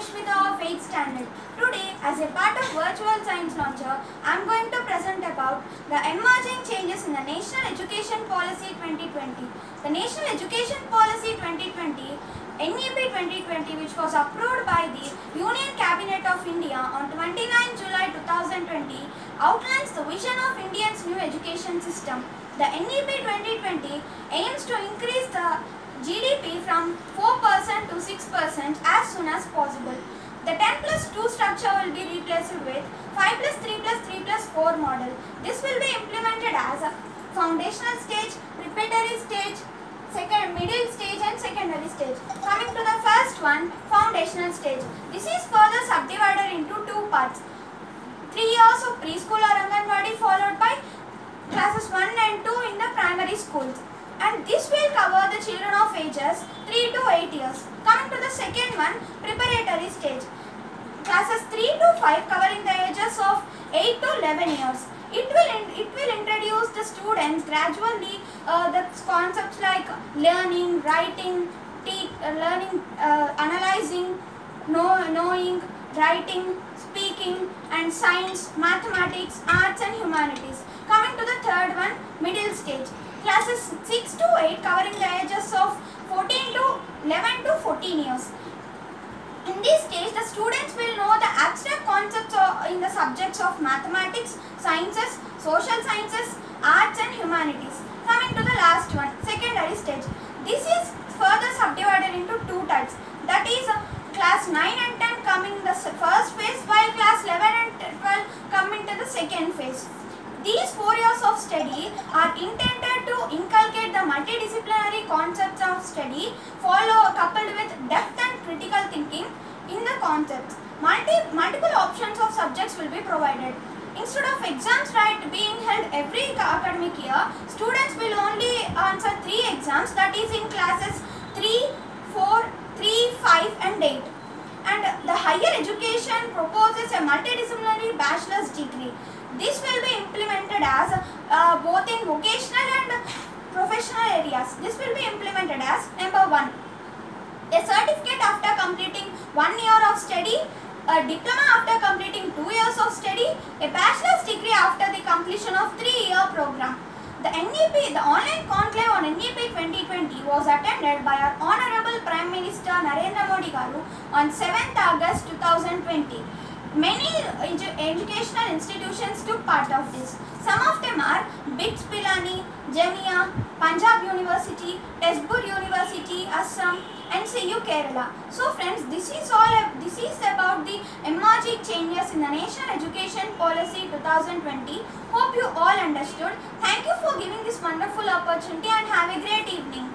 Rashmita of 8th standard. Today, as a part of Virtual Science Launcher, I am going to present about the emerging changes in the National Education Policy 2020. The National Education Policy 2020, NEP 2020, which was approved by the Union Cabinet of India on 29 July 2020, outlines the vision of India's new education system. The NEP 2020 aims to increase the GDP from 4% to 6% as soon as possible. The 10 plus 2 structure will be replaced with 5 plus 3 plus 3 plus 4 model. This will be implemented as a foundational stage, preparatory stage, second middle stage and secondary stage. Coming to the first one, foundational stage. This is further subdivided into two parts. 3 years of preschool or Anganwadi followed by classes 1 and 2 in the primary schools and this will cover the children of ages 3 to 8 years. Coming to the second one, preparatory stage. Classes 3 to 5 covering the ages of 8 to 11 years. It will, it will introduce the students gradually uh, the concepts like learning, writing, uh, learning, uh, analyzing, know, knowing, writing, speaking and science, mathematics, arts and humanities. Coming to the third one, middle stage. Classes 6 to 8 covering the ages of 14 to 11 to 14 years. In this stage, the students will know the abstract concepts in the subjects of mathematics, sciences, social sciences, arts and humanities. Coming to the last one, secondary stage. This is further subdivided into two types. That is uh, class 9 and 10 coming the first phase while class 11 and 12 come into the second phase. These four years of study are intended multidisciplinary concepts of study, follow coupled with depth and critical thinking in the concepts. Multi, multiple options of subjects will be provided. Instead of exams right being held every academic year, students will only answer three exams that is in classes 3, 4, 3, 5 and 8 and the higher education proposes a multidisciplinary bachelor's degree. This will be implemented as uh, both in vocational and professional areas. This will be implemented as number one, a certificate after completing one year of study, a diploma after completing two years of study, a bachelor's degree after the completion of three-year program. The NEP, the online conclave on NEP 2020 was attended by our Honorable Prime Minister Narendra Modi Garu on 7th August 2020. Many edu- educational institutions took part of this. Some of them are BITS Pilani, Jamia, Punjab University, Tezpur University, Assam, and CU Kerala. So friends, this is all. This is about the emerging changes in the National Education Policy 2020. Hope you all understood. Thank you for giving this wonderful opportunity and have a great evening.